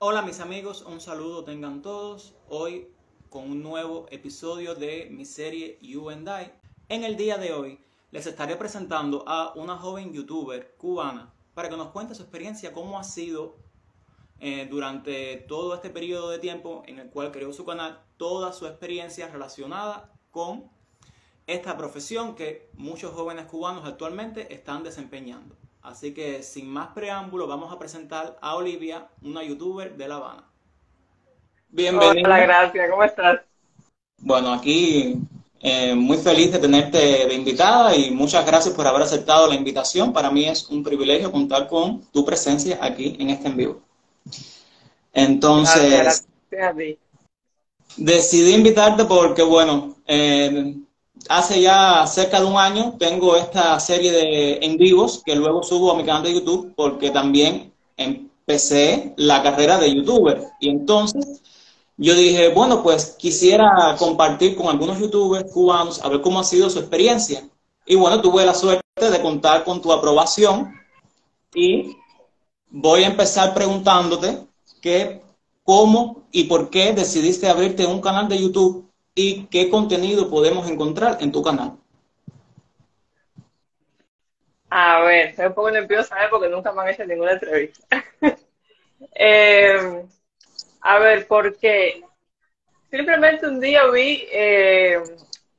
Hola mis amigos, un saludo tengan todos. Hoy con un nuevo episodio de mi serie You and I. En el día de hoy les estaré presentando a una joven youtuber cubana para que nos cuente su experiencia, cómo ha sido eh, durante todo este periodo de tiempo en el cual creó su canal, toda su experiencia relacionada con esta profesión que muchos jóvenes cubanos actualmente están desempeñando. Así que sin más preámbulo vamos a presentar a Olivia, una youtuber de La Habana. Bienvenida. Hola, gracias. ¿Cómo estás? Bueno, aquí eh, muy feliz de tenerte de invitada y muchas gracias por haber aceptado la invitación. Para mí es un privilegio contar con tu presencia aquí en este en vivo. Entonces, decidí invitarte porque, bueno, eh, hace ya cerca de un año tengo esta serie de en vivos que luego subo a mi canal de YouTube porque también empecé la carrera de youtuber. Y entonces yo dije, bueno, pues quisiera compartir con algunos youtubers cubanos a ver cómo ha sido su experiencia. Y bueno, tuve la suerte de contar con tu aprobación y voy a empezar preguntándote que, cómo y por qué decidiste abrirte un canal de YouTube y qué contenido podemos encontrar en tu canal. A ver, estoy un poco nerviosa ¿eh? porque nunca me han hecho ninguna entrevista. eh, a ver, porque simplemente un día vi eh,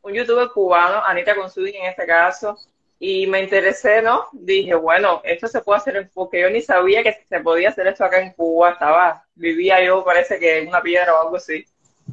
un youtuber cubano, Anita Consudin en este caso, y me interesé, ¿no? Dije, bueno, esto se puede hacer en porque yo ni sabía que se podía hacer esto acá en Cuba, estaba, vivía yo parece que en una piedra o algo así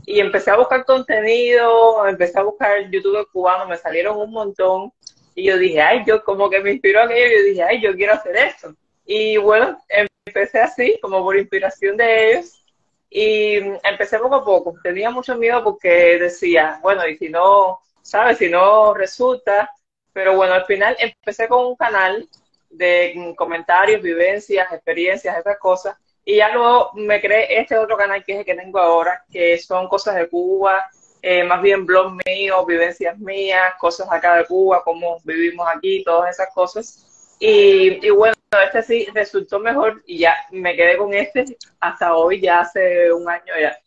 y empecé a buscar contenido, empecé a buscar YouTube cubano, me salieron un montón y yo dije, ay, yo como que me inspiró aquello, yo dije, ay, yo quiero hacer esto. Y bueno, empecé así, como por inspiración de ellos, y empecé poco a poco. Tenía mucho miedo porque decía, bueno, y si no, ¿sabes? Si no resulta, pero bueno, al final empecé con un canal de comentarios, vivencias, experiencias, esas cosas, y ya luego me creé este otro canal que es el que tengo ahora, que son cosas de Cuba, eh, más bien blog mío, vivencias mías, cosas acá de Cuba, cómo vivimos aquí, todas esas cosas. Y, y, bueno, este sí resultó mejor y ya me quedé con este hasta hoy, ya hace un año ya.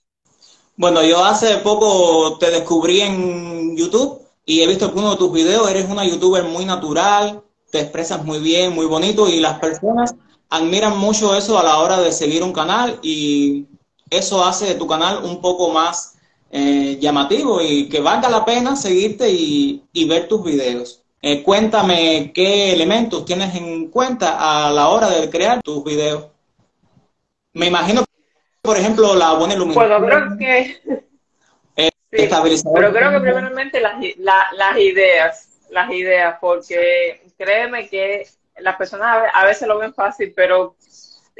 Bueno, yo hace poco te descubrí en YouTube y he visto algunos de tus videos, eres una youtuber muy natural, te expresas muy bien, muy bonito y las personas admiran mucho eso a la hora de seguir un canal y eso hace de tu canal un poco más eh, llamativo y que valga la pena seguirte y, ver tus videos. Eh, cuéntame qué elementos tienes en cuenta a la hora de crear tus videos. Me imagino, por ejemplo, la buena iluminación. Bueno, creo que... Eh, pero creo que primeramente las, las ideas, las ideas, porque créeme que las personas a veces lo ven fácil, pero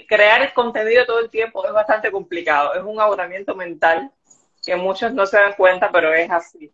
crear el contenido todo el tiempo es bastante complicado. Es un agotamiento mental que muchos no se dan cuenta, pero es así.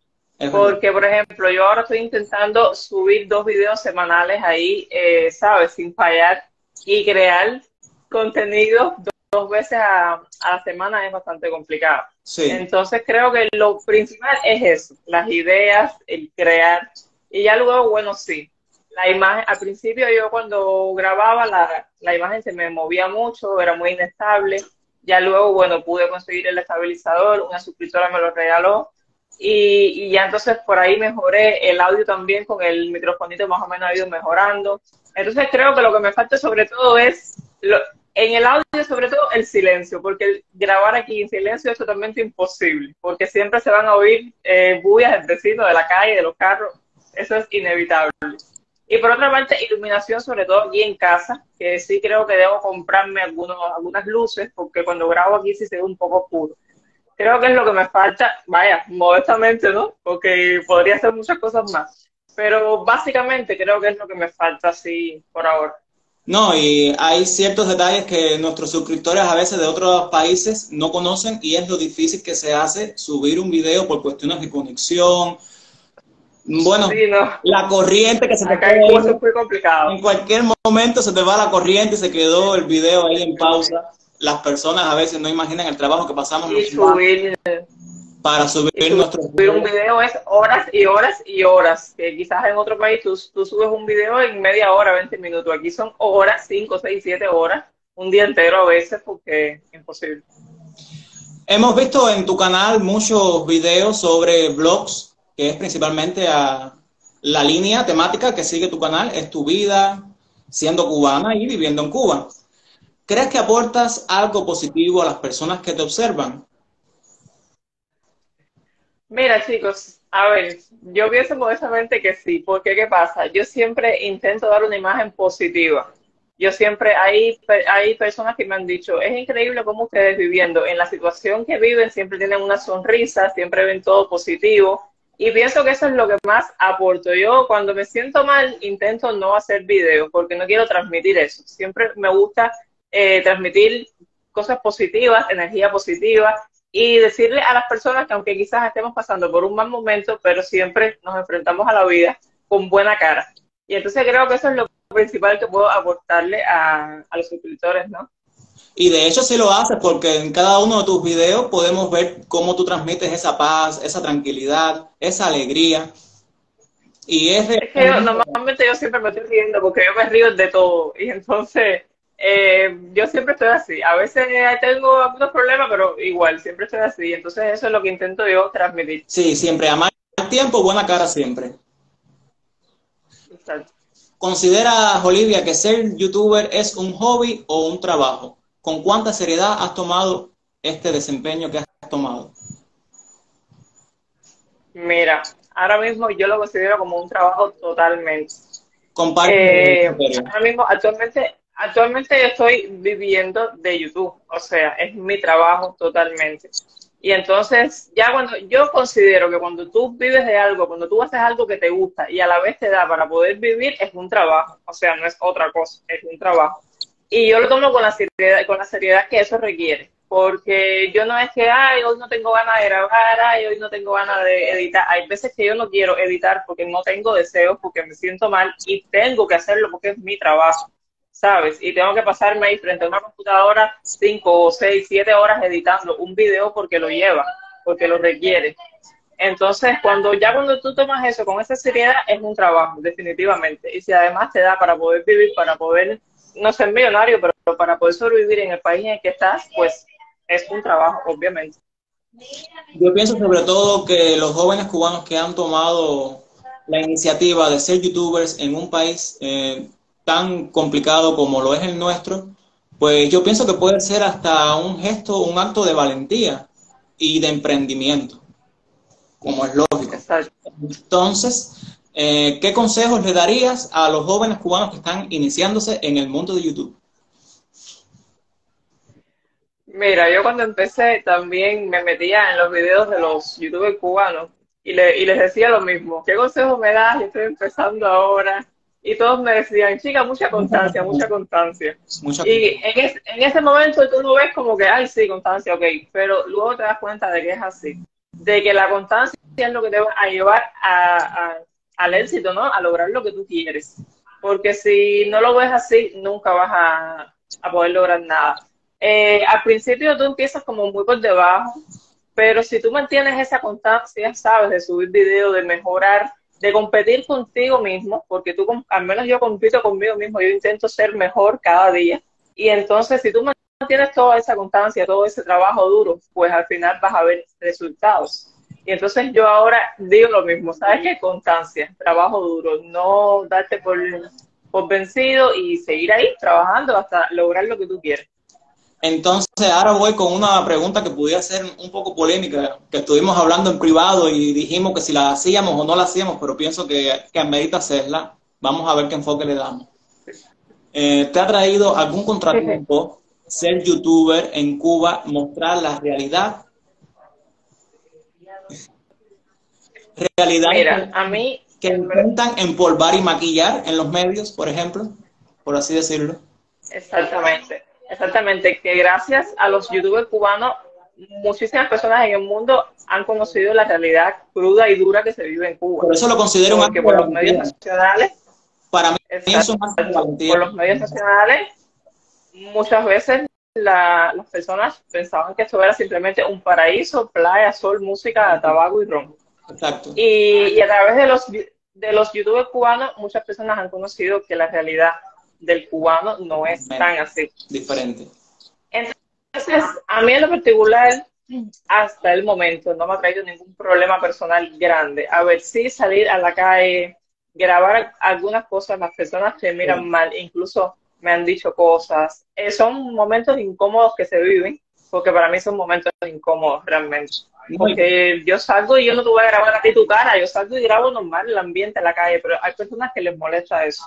Porque, por ejemplo, yo ahora estoy intentando subir dos videos semanales ahí, eh, ¿sabes? Sin fallar y crear contenido dos veces a, a, la semana es bastante complicado. Sí. Entonces creo que lo principal es eso, las ideas, el crear. Y ya luego, bueno, sí, la imagen, al principio yo cuando grababa la, la, imagen se me movía mucho, era muy inestable. Ya luego, bueno, pude conseguir el estabilizador, una suscriptora me lo regaló y, y ya entonces por ahí mejoré el audio también con el microfonito más o menos ha ido mejorando. Entonces creo que lo que me falta sobre todo es, lo, en el audio sobre todo el silencio, porque grabar aquí en silencio es totalmente imposible, porque siempre se van a oír eh, bullas del vecino, de la calle, de los carros, eso es inevitable. Y por otra parte, iluminación, sobre todo aquí en casa, que sí creo que debo comprarme algunos, algunas luces, porque cuando grabo aquí sí se ve un poco oscuro. Creo que es lo que me falta, vaya, modestamente, ¿no? Porque podría hacer muchas cosas más. Pero básicamente creo que es lo que me falta así por ahora. No, y hay ciertos detalles que nuestros suscriptores a veces de otros países no conocen y es lo difícil que se hace subir un video por cuestiones de conexión, bueno, la corriente que se te quedó. fue complicado. En cualquier momento se te va la corriente y se quedó el video ahí en pausa. Las personas a veces no imaginan el trabajo que pasamos y subir, para subir nuestro subir un video es horas y horas y horas. Que quizás en otro país tú, tú, subes un video en media hora, 20 minutos. Aquí son horas, 5, 6, 7 horas un día entero a veces porque es imposible. Hemos visto en tu canal muchos videos sobre blogs, que es principalmente a la línea temática que sigue tu canal, es tu vida siendo cubana y viviendo en Cuba. ¿Crees que aportas algo positivo a las personas que te observan? Mira, chicos, a ver, yo pienso modestamente que sí, porque ¿qué pasa? Yo siempre intento dar una imagen positiva. Yo siempre, hay, hay personas que me han dicho, es increíble cómo ustedes viviendo en la situación que viven, siempre tienen una sonrisa, siempre ven todo positivo. Y pienso que eso es lo que más aporto. Yo cuando me siento mal intento no hacer videos porque no quiero transmitir eso. Siempre me gusta eh, transmitir cosas positivas, energía positiva y decirle a las personas que aunque quizás estemos pasando por un mal momento, pero siempre nos enfrentamos a la vida con buena cara. Y entonces creo que eso es lo principal que puedo aportarle a, a los suscriptores, ¿no? Y de hecho sí lo haces porque en cada uno de tus videos podemos ver cómo tú transmites esa paz, esa tranquilidad, esa alegría. Y es, es que normalmente yo siempre me estoy riendo porque yo me río de todo. Y entonces eh, yo siempre estoy así. A veces tengo algunos problemas, pero igual, siempre estoy así. Entonces eso es lo que intento yo transmitir. Sí, siempre. A más tiempo, buena cara siempre. Exacto. ¿Consideras, Olivia, que ser youtuber es un hobby o un trabajo? ¿Con cuánta seriedad has tomado este desempeño que has tomado? Mira, ahora mismo yo lo considero como un trabajo totalmente. Comparte. Eh, ahora mismo, actualmente, Actualmente yo estoy viviendo de YouTube, o sea, es mi trabajo totalmente. Y entonces, ya cuando yo considero que cuando tú vives de algo, cuando tú haces algo que te gusta y a la vez te da para poder vivir, es un trabajo, o sea, no es otra cosa, es un trabajo. Y yo lo tomo con la seriedad, con la seriedad que eso requiere, porque yo no es que, ay, hoy no tengo ganas de grabar, ay, hoy no tengo ganas de editar. Hay veces que yo no quiero editar porque no tengo deseos, porque me siento mal y tengo que hacerlo porque es mi trabajo. ¿sabes? Y tengo que pasarme ahí frente a una computadora cinco o seis, siete horas editando un video porque lo lleva, porque lo requiere. Entonces, cuando ya cuando tú tomas eso con esa seriedad, es un trabajo, definitivamente. Y si además te da para poder vivir, para poder, no ser millonario, pero para poder sobrevivir en el país en el que estás, pues es un trabajo, obviamente. Yo pienso sobre todo que los jóvenes cubanos que han tomado la iniciativa de ser youtubers en un país eh, tan complicado como lo es el nuestro, pues yo pienso que puede ser hasta un gesto, un acto de valentía y de emprendimiento, como es lógico. Entonces, eh, ¿qué consejos le darías a los jóvenes cubanos que están iniciándose en el mundo de YouTube? Mira, yo cuando empecé también me metía en los videos de los youtubers cubanos y, y les decía lo mismo. ¿Qué consejos me das? Yo estoy empezando ahora y todos me decían, chica, mucha constancia, mucha constancia. y en, en, ese momento tú no ves como que, ay, sí, constancia, ok, pero luego te das cuenta de que es así, de que la constancia es lo que te va a llevar a, al éxito, ¿no? A lograr lo que tú quieres. Porque si no lo ves así, nunca vas a, a poder lograr nada. Eh, al principio tú empiezas como muy por debajo, pero si tú mantienes esa constancia, sabes, de subir videos, de mejorar, de competir contigo mismo, porque tú, al menos yo compito conmigo mismo, yo intento ser mejor cada día. Y entonces, si tú mantienes toda esa constancia, todo ese trabajo duro, pues al final vas a ver resultados. Y entonces yo ahora digo lo mismo, ¿sabes qué? Constancia, trabajo duro, no darte por, por vencido y seguir ahí trabajando hasta lograr lo que tú quieres. Entonces, ahora voy con una pregunta que pudiera ser un poco polémica, que estuvimos hablando en privado y dijimos que si la hacíamos o no la hacíamos, pero pienso que, que amerita hacerla. Vamos a ver qué enfoque le damos. Eh, ¿Te ha traído algún contratiempo ser youtuber en Cuba, mostrar la realidad? Realidad Mira, a mí que intentan empolvar y maquillar en los medios, por ejemplo, por así decirlo. Exactamente. Exactamente, que gracias a los youtubers cubanos, muchísimas personas en el mundo han conocido la realidad cruda y dura que se vive en Cuba. Por eso lo considero un por los medios nacionales. Para mí eso Por los medios nacionales, muchas veces las personas pensaban que esto era simplemente un paraíso, playa, sol, música, tabaco y ron. Exacto. Y, y a través de los, de los youtubers cubanos, muchas personas han conocido que la realidad del cubano no es tan así. Diferente. Entonces, a mí en lo particular, hasta el momento no me ha traído ningún problema personal grande. A ver, si salir a la calle, grabar algunas cosas, las personas te miran mal, incluso me han dicho cosas. Eh, son momentos incómodos que se viven, porque para mí son momentos incómodos realmente. Porque yo salgo y yo no te voy a grabar a ti tu cara, yo salgo y grabo normal el ambiente en la calle, pero hay personas que les molesta eso,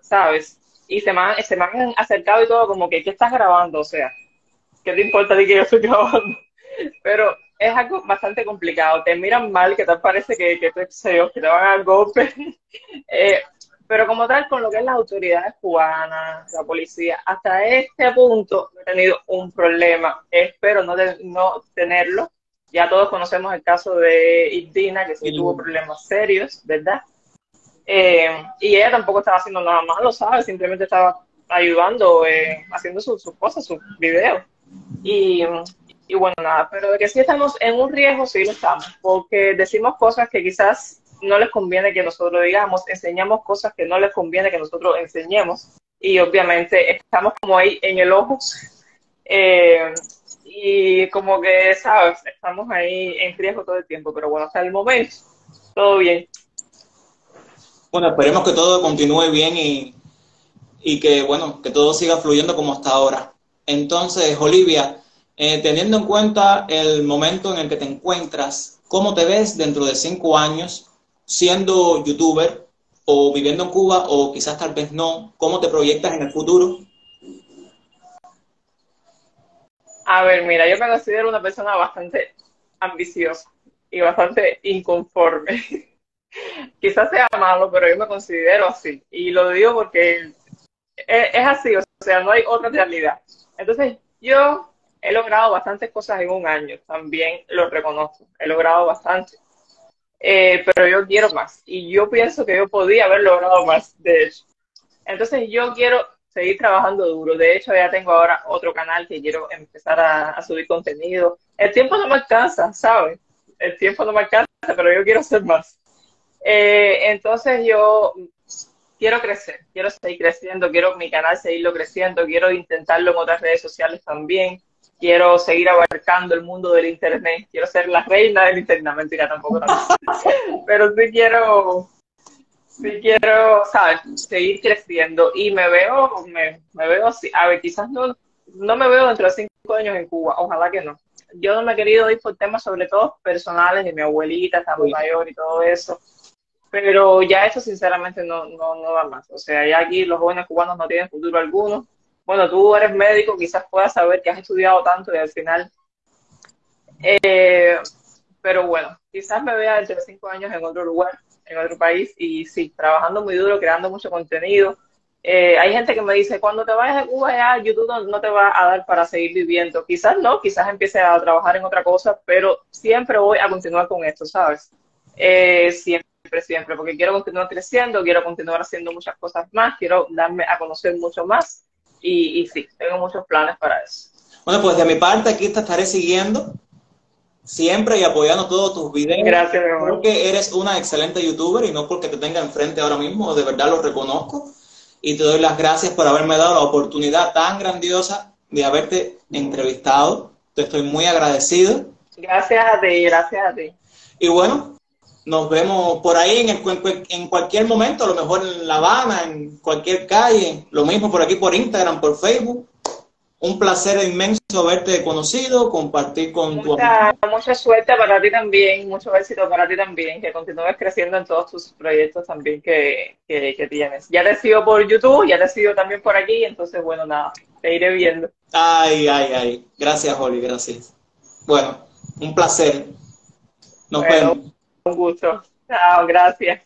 ¿sabes? Y se me, se me han acercado y todo como que, ¿qué estás grabando? O sea, ¿qué te importa de que yo estoy grabando? Pero es algo bastante complicado. Te miran mal, que te parece que, que, te, que te van a golpe. eh, pero como tal, con lo que es las autoridades cubanas, la policía, hasta este punto he tenido un problema. Espero no, no tenerlo. Ya todos conocemos el caso de Idina, que sí tuvo problemas serios, ¿verdad? Eh, y ella tampoco estaba haciendo nada malo, ¿sabes? Simplemente estaba ayudando, eh, haciendo sus cosas, sus videos. Y, y bueno, nada, pero de que sí estamos en un riesgo, sí lo estamos, porque decimos cosas que quizás no les conviene que nosotros digamos, enseñamos cosas que no les conviene que nosotros enseñemos y obviamente estamos como ahí en el ojo eh, y como que, ¿sabes? Estamos ahí en riesgo todo el tiempo, pero bueno, hasta el momento, todo bien. Bueno, esperemos que todo continúe bien y, y que, bueno, que todo siga fluyendo como hasta ahora. Entonces, Olivia, eh, teniendo en cuenta el momento en el que te encuentras, ¿cómo te ves dentro de cinco años siendo youtuber o viviendo en Cuba o quizás tal vez no? ¿Cómo te proyectas en el futuro? A ver, mira, yo me considero una persona bastante ambiciosa y bastante inconforme. quizás sea malo, pero yo me considero así. Y lo digo porque es, así, o sea, no hay otra realidad. Entonces, yo he logrado bastantes cosas en un año, también lo reconozco, he logrado bastante. Eh, pero yo quiero más y yo pienso que yo podía haber logrado más, de hecho. Entonces yo quiero seguir trabajando duro. De hecho, ya tengo ahora otro canal que quiero empezar a, subir contenido. El tiempo no me alcanza, ¿sabes? El tiempo no me alcanza, pero yo quiero hacer más. Eh, entonces yo quiero crecer, quiero seguir creciendo, quiero mi canal seguirlo creciendo, quiero intentarlo en otras redes sociales también quiero seguir abarcando el mundo del internet, quiero ser la reina del internet, mentira tampoco, pero sí quiero, sí quiero, ¿sabes? Seguir creciendo y me veo, me, me veo así, a ver, quizás no, no me veo dentro de cinco años en Cuba, ojalá que no. Yo no me he querido ir por temas sobre todo personales de mi abuelita, está muy mayor y todo eso, pero ya eso sinceramente no, no, no da más. O sea, ya aquí los jóvenes cubanos no tienen futuro alguno, bueno, tú eres médico, quizás puedas saber que has estudiado tanto y al final... Eh, pero bueno, quizás me vea dentro de cinco años en otro lugar, en otro país, y sí, trabajando muy duro, creando mucho contenido. Eh, hay gente que me dice, cuando te vayas a Cuba ya YouTube no, te va a dar para seguir viviendo. Quizás no, quizás empiece a trabajar en otra cosa, pero siempre voy a continuar con esto, ¿sabes? Eh, siempre, siempre, porque quiero continuar creciendo, quiero continuar haciendo muchas cosas más, quiero darme a conocer mucho más y, sí, tengo muchos planes para eso. Bueno, pues de mi parte aquí te estaré siguiendo siempre y apoyando todos tus videos. Gracias, mi amor. Porque eres una excelente youtuber y no porque te tenga enfrente ahora mismo, de verdad lo reconozco. Y te doy las gracias por haberme dado la oportunidad tan grandiosa de haberte entrevistado. Te estoy muy agradecido. Gracias a ti, gracias a ti. Y bueno, nos vemos por ahí en, en cualquier momento, a lo mejor en La Habana, en cualquier calle, lo mismo por aquí por Instagram, por Facebook. Un placer inmenso haberte conocido, compartir con mucha, tu Mucha suerte para ti también, mucho éxito para ti también, que continúes creciendo en todos tus proyectos también que, que, tienes. Ya te sigo por YouTube, ya te sigo también por aquí, entonces bueno, nada, te iré viendo. Ay, ay, ay. Gracias, Holly, gracias. Bueno, un placer. Nos vemos. Un gusto. Chao, gracias.